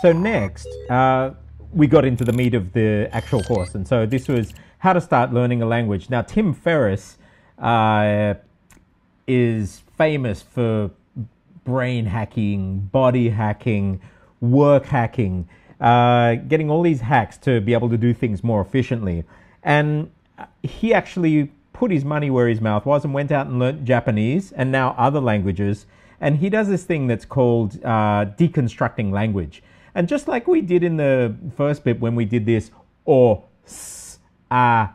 So next, uh, we got into the meat of the actual course, and so this was how to start learning a language. Now, Tim Ferriss uh, is famous for brain hacking, body hacking, work hacking, uh, getting all these hacks to be able to do things more efficiently. And he actually put his money where his mouth was and went out and learnt Japanese and now other languages. And he does this thing that's called uh, deconstructing language. And just like we did in the first bit when we did this, or s, ah,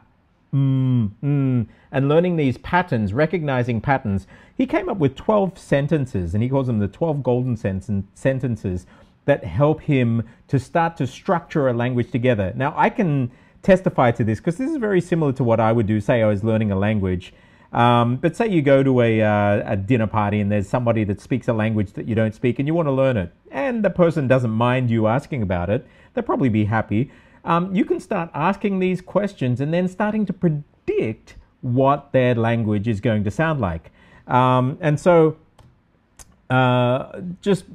mm, mm, and learning these patterns, recognizing patterns, he came up with 12 sentences, and he calls them the 12 golden sen- sentences that help him to start to structure a language together. Now, I can testify to this because this is very similar to what I would do. Say I was learning a language. Um, but say you go to a, uh, a dinner party and there's somebody that speaks a language that you don't speak and you want to learn it, and the person doesn't mind you asking about it, they'll probably be happy. Um, you can start asking these questions and then starting to predict what their language is going to sound like. Um, and so, uh, just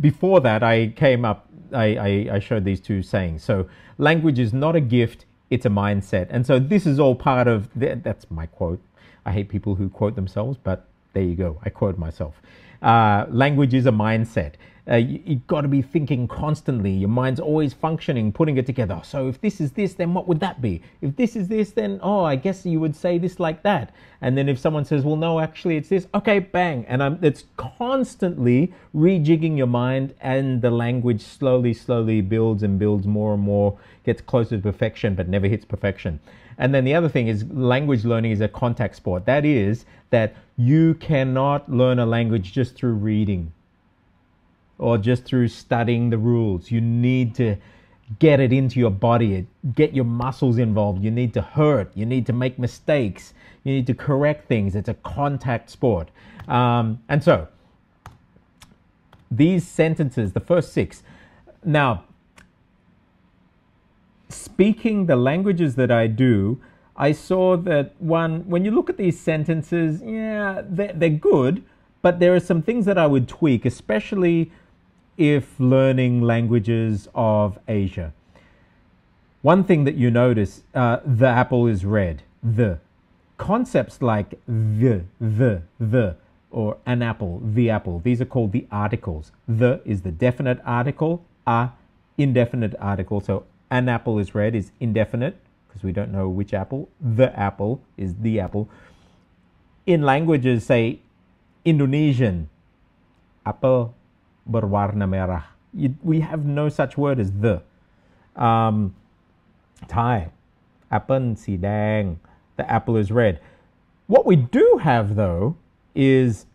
before that, I came up, I, I, I showed these two sayings. So, language is not a gift, it's a mindset. And so, this is all part of the, that's my quote. I hate people who quote themselves, but there you go. I quote myself. Uh, language is a mindset. Uh, you, have got to be thinking constantly. Your mind's always functioning, putting it together. So if this is this, then what would that be? If this is this, then oh, I guess you would say this like that. And then if someone says, well, no, actually it's this, okay, bang. And I'm, it's constantly rejigging your mind, and the language slowly, slowly builds and builds more and more, gets closer to perfection, but never hits perfection. And then the other thing is language learning is a contact sport. That is that you cannot learn a language just through reading or just through studying the rules. You need to get it into your body, get your muscles involved. You need to hurt. You need to make mistakes. You need to correct things. It's a contact sport. Um, and so, these sentences, the first six. Now, speaking the languages that I do, I saw that one, when you look at these sentences, yeah, they're, they're good, but there are some things that I would tweak, especially if learning languages of Asia. One thing that you notice uh, the apple is red, the. Concepts like the, the, the, or an apple, the apple, these are called the articles. The is the definite article, a indefinite article. So an apple is red is indefinite because we don't know which apple. The apple is the apple. In languages, say Indonesian, apple berwarna merah. We have no such word as the. Um, Thai, apple, si dang, the apple is red. What we do have though is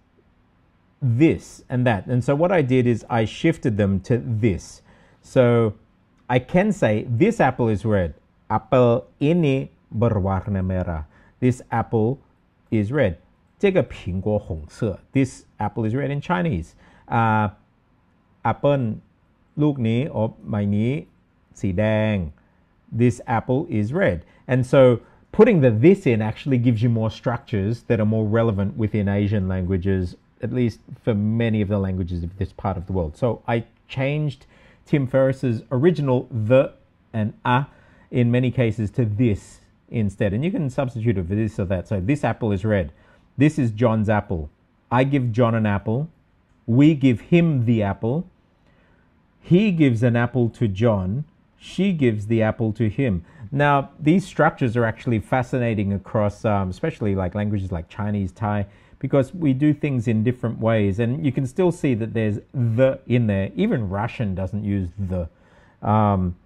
this and that. And so what I did is I shifted them to this. So I can say this apple is red. Apple ini berwarna merah. This apple is red. 这个苹果红色. This apple is red in Chinese. Uh, apple ลูกนี้or ใบนี้สีแดง this apple is red and so putting the this in actually gives you more structures that are more relevant within Asian languages at least for many of the languages of this part of the world so I changed Tim Ferriss's original the and a in many cases to this instead and you can substitute it for this or that so this apple is red this is John's apple I give John an apple we give him the apple. He gives an apple to John. She gives the apple to him. Now, these structures are actually fascinating across, um, especially like languages like Chinese, Thai, because we do things in different ways. And you can still see that there's the in there. Even Russian doesn't use the. Um,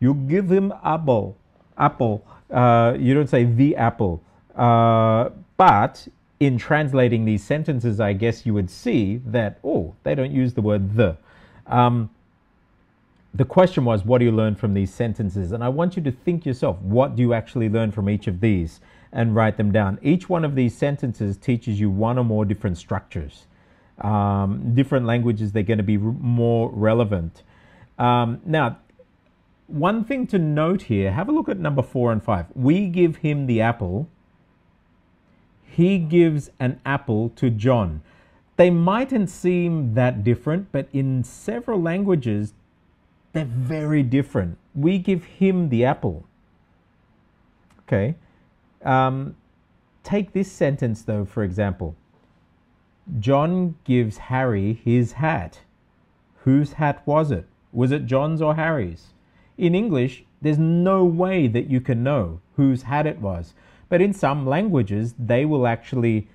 you give him apple, apple. Uh, you don't say the apple. Uh, but in translating these sentences, I guess you would see that, oh, they don't use the word the. Um, the question was, what do you learn from these sentences? And I want you to think yourself, what do you actually learn from each of these? And write them down. Each one of these sentences teaches you one or more different structures. Um, different languages, they're going to be more relevant. Um, now, one thing to note here have a look at number four and five. We give him the apple he gives an apple to John. They mightn't seem that different, but in several languages, They're very different. We give him the apple. Okay. Um, take this sentence, though, for example John gives Harry his hat. Whose hat was it? Was it John's or Harry's? In English, there's no way that you can know whose hat it was. But in some languages, they will actually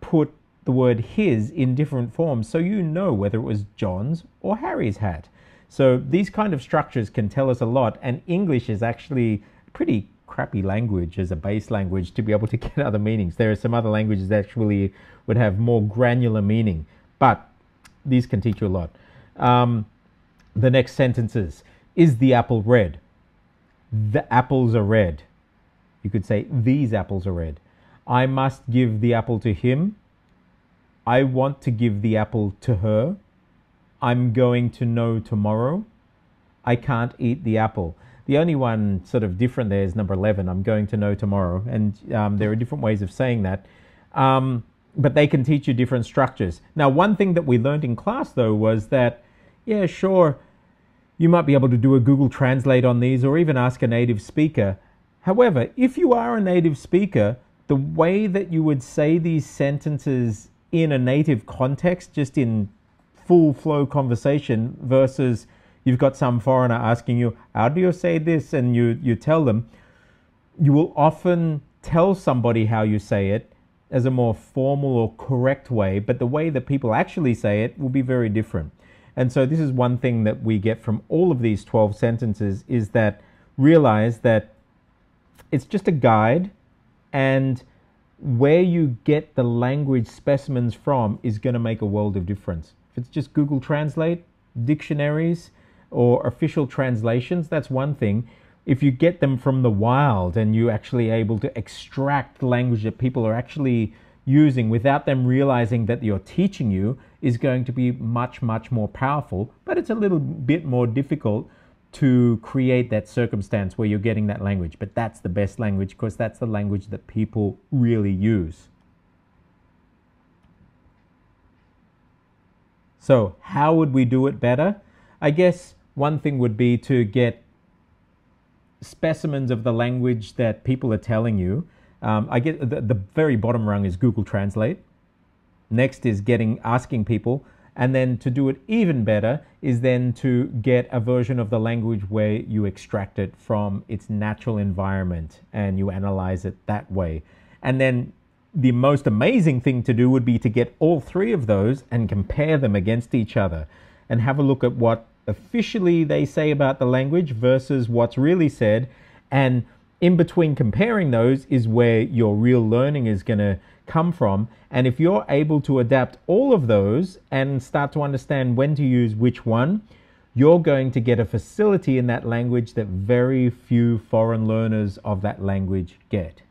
put the word his in different forms so you know whether it was John's or Harry's hat. So these kind of structures can tell us a lot, and English is actually pretty crappy language as a base language to be able to get other meanings. There are some other languages that actually would have more granular meaning, but these can teach you a lot. Um, the next sentences Is the apple red? The apples are red. You could say, These apples are red. I must give the apple to him. I want to give the apple to her. I'm going to know tomorrow. I can't eat the apple. The only one sort of different there is number 11. I'm going to know tomorrow. And um, there are different ways of saying that. Um, but they can teach you different structures. Now, one thing that we learned in class, though, was that, yeah, sure, you might be able to do a Google Translate on these or even ask a native speaker. However, if you are a native speaker, the way that you would say these sentences in a native context, just in full flow conversation, versus you've got some foreigner asking you, How do you say this? and you, you tell them, you will often tell somebody how you say it as a more formal or correct way, but the way that people actually say it will be very different. And so this is one thing that we get from all of these 12 sentences is that realize that it's just a guide and where you get the language specimens from is going to make a world of difference. If it's just Google Translate, dictionaries, or official translations, that's one thing. If you get them from the wild and you're actually able to extract language that people are actually using without them realizing that you're teaching you is going to be much, much more powerful. But it's a little bit more difficult to create that circumstance where you're getting that language. But that's the best language because that's the language that people really use. So, how would we do it better? I guess one thing would be to get specimens of the language that people are telling you um, I get the, the very bottom rung is Google Translate. Next is getting asking people, and then to do it even better is then to get a version of the language where you extract it from its natural environment and you analyze it that way. And then the most amazing thing to do would be to get all three of those and compare them against each other and have a look at what officially they say about the language versus what's really said and in between comparing those is where your real learning is going to come from. And if you're able to adapt all of those and start to understand when to use which one, you're going to get a facility in that language that very few foreign learners of that language get.